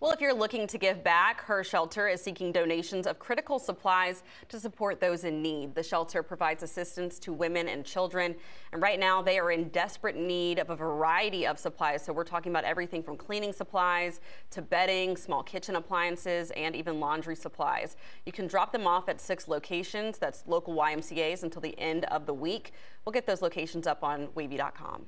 Well, if you're looking to give back, her shelter is seeking donations of critical supplies to support those in need. The shelter provides assistance to women and children, and right now they are in desperate need of a variety of supplies. So we're talking about everything from cleaning supplies to bedding, small kitchen appliances, and even laundry supplies. You can drop them off at six locations, that's local YMCA's, until the end of the week. We'll get those locations up on wavy.com.